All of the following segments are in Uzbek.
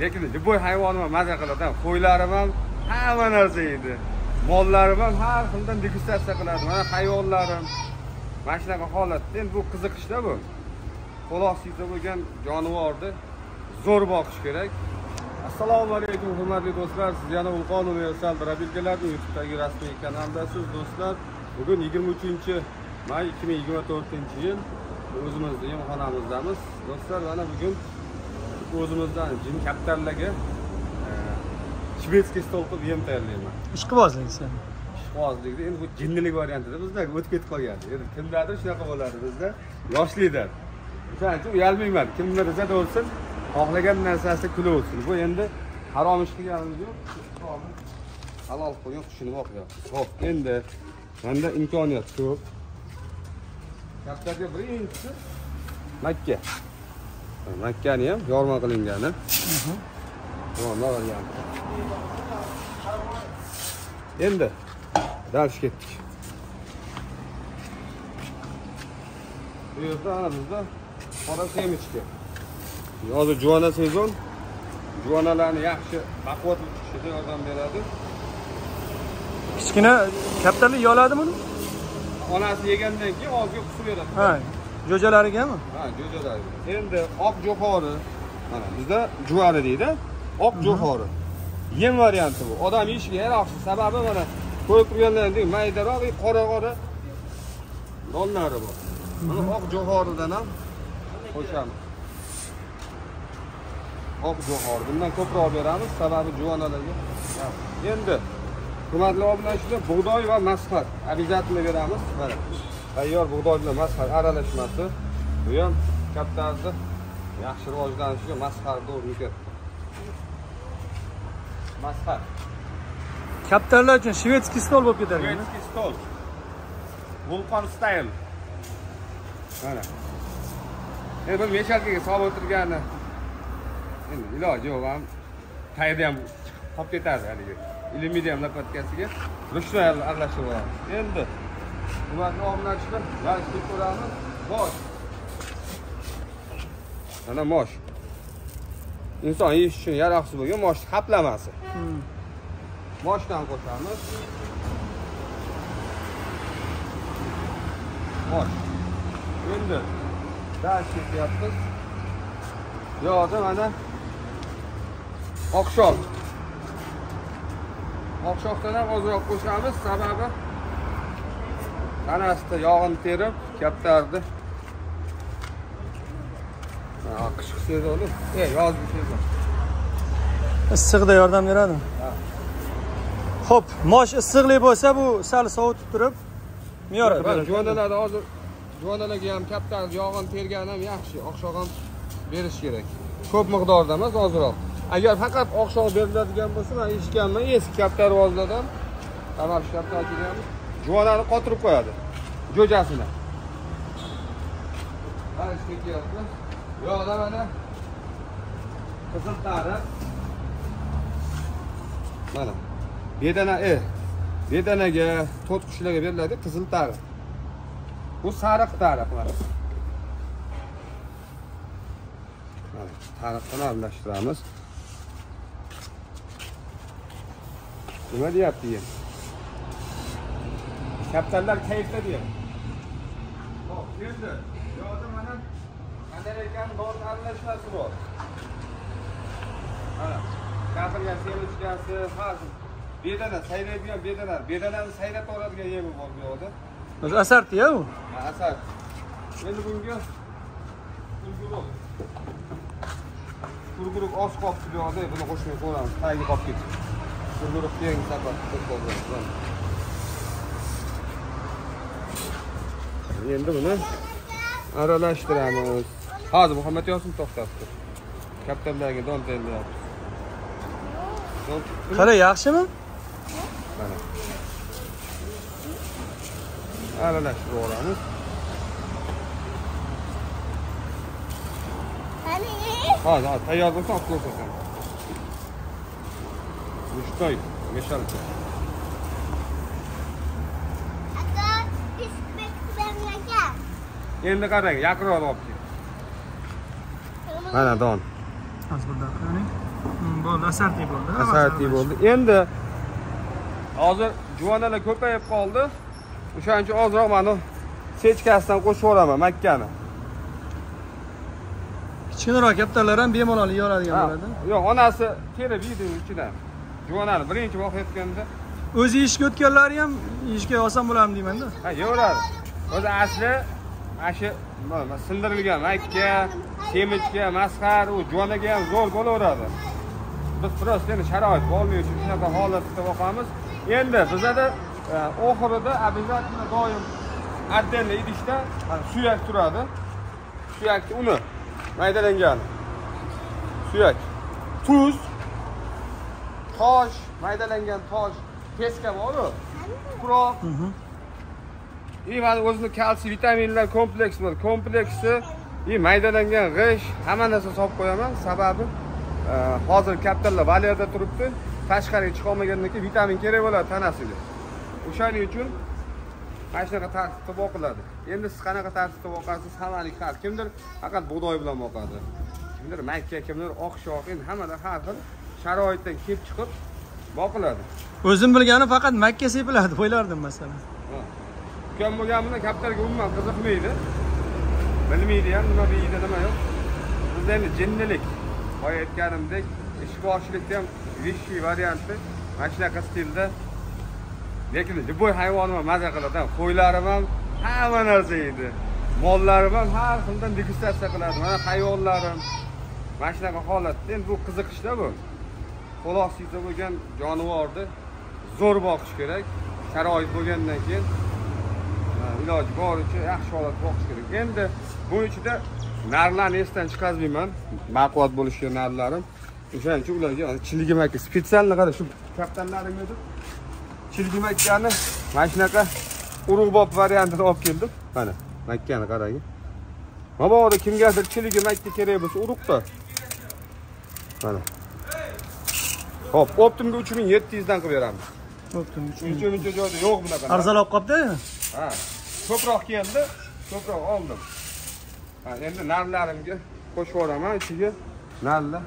lekin любой hayvonim ham maza qiladi qo'ylarim ham hamma narsa yeydi mollarim ham har xildan degustatsiya qiladi mana hayvonlarim. Mana shunaqa holatda endi bu qiziqishda bu. Xulosiyda bo'lgan jonivorni zo'r boqish kerak. Assalomu alaykum hurmatli do'stlar. Siz yana vulqon universal drobilkalarning youtubedagi rasmiy kanaldasiz do'stlar. Bugun yigirma uchinchi may ikki ming yigirma to'rtinchi yil o'zimizni emxonamizdamiz do'stlar mana bugun o'zimizdan jin kaptarlarga e, shvedskiy stol qilib yem tayyorlayman. Ishqibozlik sen. Ishqibozlikda endi bu jinnilik variantida bizda o'tib ketib qolgan endi kimlardir shunaqa bo'ladi bizda. Yoshlikdan o'shaning uchun uyalmayman. Kimni rizo bo'lsin xohlagan narsasi kulaversin bu endi harom ish qilganimiz yo'q. Halol qilgan qushini boqyapmiz ho'p endi manda imkoniyat ko'p. Kaptarga birinchisi makka makkani ham yorma qilingani. Yorma varianti endi dальше ketdik. Bu yerda ana bizda qora semichka hozir juvona sezon. Juvonalarni yaxshi baquvvat chiqishida yordam beradi. Kichkina kaptarlik yoladimi uni? Onasi yegandan keyin og'ziga qusib beradi ha jo'jalarigami ha jo'jalar endi oq jo'xori. Mana bizda juvani deydi. Oq jo'xori. Yem varianti bu. Odam yeyishiga yaroqsiz sababi mana ko'rib turganlaringdek maydaroq и qora qora donlari bor. Mana oq jo'xoridan ham qo'shamiz. Oq jo'xori. Bundan ko'proq beramiz. Sababi juvonalarga endi hurmatli obunachilar bug'doy va masxat. Обязательно beramiz. Mana tayyor bug'doy bilan masxat aralashmasi bu ham kaptarni yaxshi rivojlanishiga masxatni o'rni katta masxat kaptarlar uchun shvedskiy stol bo'lib ketadi Шведский стол. Vulqon style. Mana. Endi bir meshalkaga solib o'tirgani endi iloji yo'q ham tayda ham qolib ketadi haligi. Ilmida ham lopatkasiga ruchnoy aralashtirib olamiz. Endi hurmatli obunachilar, balki ko'ramiz. Mosh. Mana mosh. Inson yeyish uchun yaroqsiz bo'lgan mosh qaplamasi. Moshdan qo'shamiz. Mosh. Endi dash ketyapmiz. Yo'qda mana oqshom. Oqshomdan ham ozroq qo'shamiz, sababi tanasida yog'ini terib, kaptarni qishki sezoni, e, yozgi sezon. issiqda yordam beradi ho'p mosh issiqlik bo'lsa bu sal sovutib turib yoradi Mana juvonalarni hozir juvonalarga ham kaptar yog'ini tergani ham yaxshi. Oqshom ham berish kerak. Ko'p miqdorda emas, ozroq. Agar faqat oqshom beriladigan bo'lsa, men eshitganman, eski kaptar vozlardan amal kaptar kelganmiz. Juvonani qotirib qo'yadi. Jo'jasini. Mana ishga kelyapti. Yo'qda mana qizil tariq. Mana. Bedana e. Bedanaga, to'rt qushlarga beriladi qizil tariq. Bu sariq tariq mana. Mana, Tariqni aralashtiramiz. Nima deyapti endi? Kaptarlar kayfda deyapti. Hop, endi yo'qda mana qanday ekan dori aralashmasi bor. Mana, gapirgan semichkasi, hozir bedana sayraydigan bedanar, bedanani sayratib oladigan yemi bor bu yoqda. o'zi asartiya u Ha, asal. Endi bunga turguruq. Turguruq oz qolibdi bu yoqda, buni qo'shmay qo'yamiz. Tagiga qolib ketdi. Turguruq keng sapat Endi buni aralashtiramiz. Hozir Muhammad Yosin to'xtatdi. Kaptanlarga don tayyorlayapmiz. Qara yaxshimi Mana. Aralashtirib olamiz. Hani? Hozir, hozir tayyor bo'lsa olib ko'rsataman. Mushtoy, meshalka. Endi qarang, yaqinroq olib kel. Mana don. bo'ldi asarti bo'ldi asarti bo'ldi endi hozir juvonalar ko'payib qoldi o'shaning uchun ozroq mana sechkasidan qo'shib yuboraman makkani kichkinaroq kaptarlar ham bemalol yeyoladigan Ha, bo'ladi yo'q onasi terib yeydi ichidan juvonani birinchi boqayotganda o'zi yeyishga o'tganlari ham yeyishga oson bo'ladimi deymanda ha yeyveradi o'zi asli mana shu sindirilgan makka semichga masxar u juvonaga ham zo'r bo'laveradi. Biz просто endi sharoit bo'lmay uchun shunaqa holatda boqamiz endi bizada e, oxirida обязательно doim отдельно idishda suyak turadi. Suyakni uni maydalangan. Suyak. Tuz. Tosh. Maydalangan tosh. Peska boru tuproq и mana o'zini kalsiy vitaminlar kompleksi bor kompleksi и maydalangan g'isht hamma narsa solib qo'yaman sababi hozir kaptarlar valyada turibdi tashqariga chiqolmagandan keyin vitamin kerak bo'ladi tanasiga o'shaning uchun mana shunaqa tartibda boqiladi endi siz qanaqa tartibda boqasiz hammaniki har kimdir faqat bug'doy bilan boqadi kimdir makka kimdir oq shoh endi hammada har xil sharoitdan kelib chiqib boqiladi o'zim bilganim faqat makka sepiladi deb o'ylardim masalan ukam bo'lgan bilan kaptarga umuman qiziqmaydi bilmaydi ham nima deydi nima yo'q bizda endi jinnilik boya aytganimdek ishboshlikda ham вещий varianti mana shunaqa stilda lekin любой hayvonim ham maza qiladi qo'ylarim ham hamma narsa yeydi mollarim ham har xildan degustatsiya qiladi mana hayvonlarim mana shunaqa holatda endi bu qiziqishda bu xulosiyda bo'lgan jonivorni zo'r boqish kerak sharoit bo'lgandan keyin iloji boricha yaxshi holatda boqish kerak. Endi buning ichida narlarni esdan chiqazmayman baquvvat bo'lishiga narlarim. O'shaning uchun ularga chiligi makka специально qara shu kaptanlarimga deb chiligi makkani mana shunaqa urug'bob variantida olib keldim. Mana makkani qarang mabodo kimgadir chiligi makka kerak bo'lsa urug'da mana. Ho'p optimga uch ming yetti yuzdan qilib beramiz. Bo'pti uncha muncha joyda yo'q bunaqa arzonroq qolibdi Ha, ko'proq keldi, ko'proq oldim. Ha, endi narlarimga qo'shib yuboraman ichiga narlar.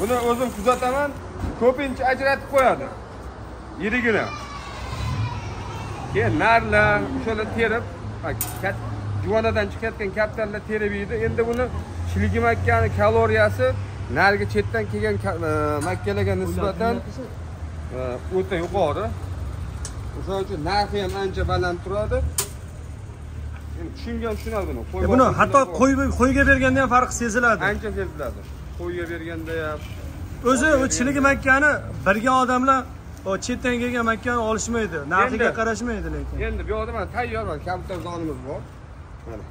Buni o'zim kuzataman, ko'pincha ajratib qo'yadi. Yirigini. Keyin narlar o'shalar terib, kat- juvonadan chiqayotgan kaptarlar terib yeydi. Endi buni chiligi makkani kaloriyasi narigi chetdan kelgan e, makkalarga nisbatan o'ta yuqori. O'shaning uchun narxi ham ancha baland turadi. Tushungan tushunadi buni. Buni hatto qo'y qo'yga berganda ham farq seziladi ancha seziladi. Qo'yga berganda ham o'zi chiligi makkani bilgan odamlar chetdan kelgan makkani olishmaydi narxiga qarashmaydi lekin Endi bu yoqda mana tayyor mana kabutar zonimiz bor. Mana.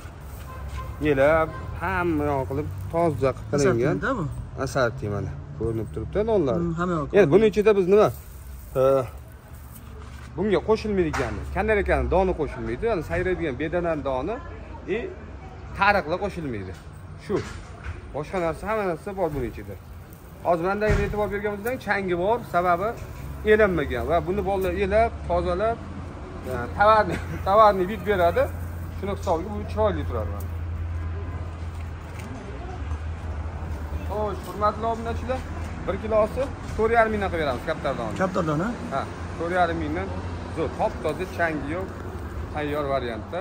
Yelab, hamma yoq qilib toza qilib qilingan. bu Asarti mana ko'rinib turibdi donlar. Hmm, hamma yoq Endi buning ichida biz nima? Э, bunga qo'shilmaydi qo'shilmaydigan kanal ekani doni qo'shilmaydi, ya'ni sayraydigan bedanan doni и tariqlar qo'shilmaydi. Shu. Boshqa narsa hamma narsa bor buni ichida. Hozir manda e'tibor berganimizdan changi bor, sababi elanmagan va buni bolalar elab, tozalab, e, tovarni, tovarni bit beradi. Shuni hisobiga bu chiroyli turadi mana. Xo'sh, hurmatli obunachilar, 1 kilosi 4,5 mingdan qilib beramiz kaptardonni. kaptardan ha Ha, 4,5 mingdan zo'r, top toza changi yo'q, tayyor variantda.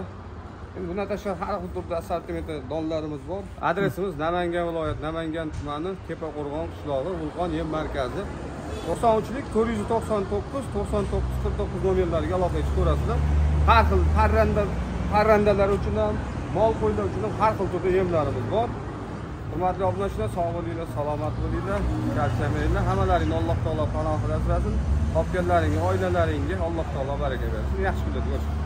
Endi bundan tashqari har xil turda assortimentda donlarimiz bor. Adresimiz Namangan viloyat, Namangan tumani, Tepaqo'rg'on qishlog'i, Vulqon yem markazi. 93lik 499 99 49 nomerlariga aloqa qilib ko'rasizlar. Har xil parranda parrandalar uchun ham, mol qo'ylar uchun ham har xil turda yemlarimiz bor. Hurmatli obunachilar, sog' bo'linglar, salomat bo'linglar, charchamayinglar. Hammalaringni Alloh taolo panohida asrasin. Topganlaringga, oilalaringga Alloh taolo baraka bersin. Yaxshi kunlarda ko'rishamiz.